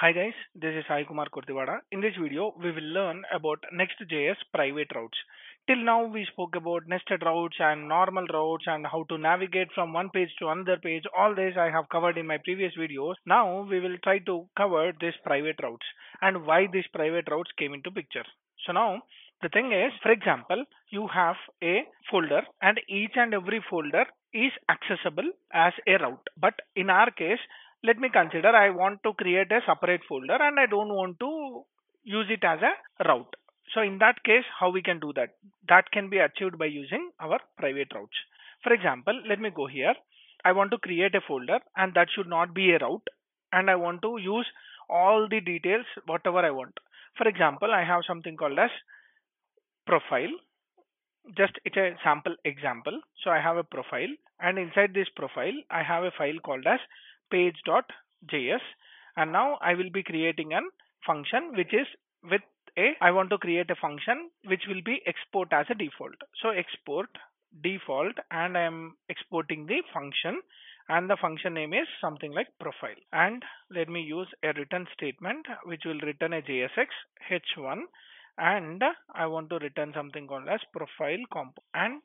Hi guys, this is Sai Kumar Korthivada. In this video, we will learn about Next.js private routes. Till now, we spoke about nested routes and normal routes and how to navigate from one page to another page. All this I have covered in my previous videos. Now, we will try to cover this private routes and why these private routes came into picture. So now, the thing is, for example, you have a folder and each and every folder is accessible as a route. But in our case, let me consider I want to create a separate folder and I don't want to use it as a route. So in that case, how we can do that? That can be achieved by using our private routes. For example, let me go here. I want to create a folder and that should not be a route and I want to use all the details whatever I want. For example, I have something called as profile. Just it's a sample example. So I have a profile and inside this profile, I have a file called as page.js and now I will be creating a function which is with a I want to create a function which will be export as a default. So export default and I am exporting the function and the function name is something like profile. And let me use a return statement which will return a JSX h1 and I want to return something called as profile comp. And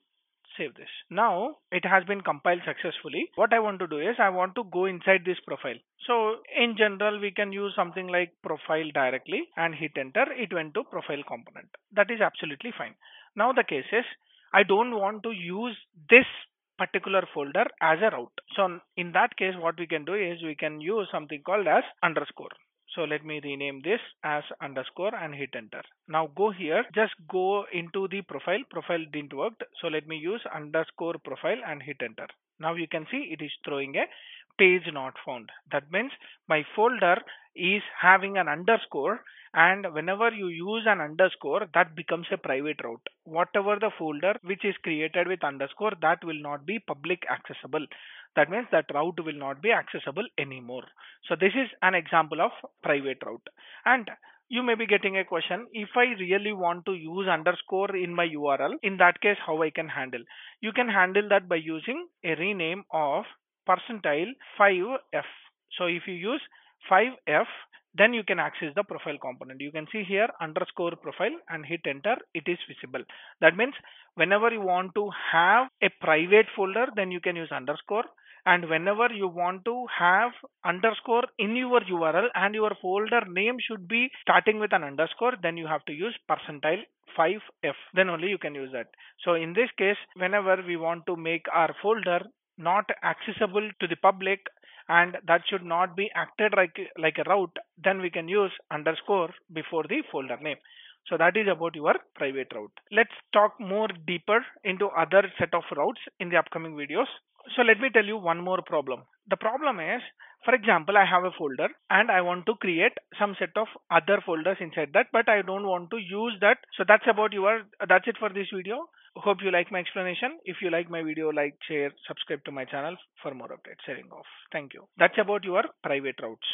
save this. Now it has been compiled successfully. What I want to do is I want to go inside this profile. So in general, we can use something like profile directly and hit enter. It went to profile component. That is absolutely fine. Now the case is I don't want to use this particular folder as a route. So in that case, what we can do is we can use something called as underscore. So let me rename this as underscore and hit enter. Now go here, just go into the profile. Profile didn't work. So let me use underscore profile and hit enter. Now you can see it is throwing a page not found. That means my folder is having an underscore and whenever you use an underscore that becomes a private route. Whatever the folder which is created with underscore that will not be public accessible that means that route will not be accessible anymore. So this is an example of private route. And you may be getting a question if I really want to use underscore in my URL in that case how I can handle you can handle that by using a rename of percentile 5f so if you use 5f then you can access the profile component. You can see here underscore profile and hit enter it is visible. That means whenever you want to have a private folder then you can use underscore. And whenever you want to have underscore in your URL and your folder name should be starting with an underscore then you have to use percentile 5f then only you can use that. So in this case whenever we want to make our folder not accessible to the public and that should not be acted like like a route then we can use underscore before the folder name so that is about your private route let's talk more deeper into other set of routes in the upcoming videos so let me tell you one more problem. The problem is, for example, I have a folder and I want to create some set of other folders inside that, but I don't want to use that. So that's about your, that's it for this video. Hope you like my explanation. If you like my video, like, share, subscribe to my channel for more updates. Sharing off. Thank you. That's about your private routes.